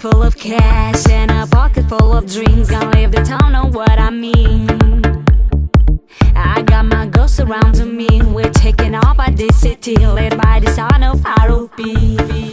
Full of cash and a pocket full of dreams. Gonna leave the town, know what I mean. I got my girls surrounding me. We're taking off by this city, led by the sound of R.O.P.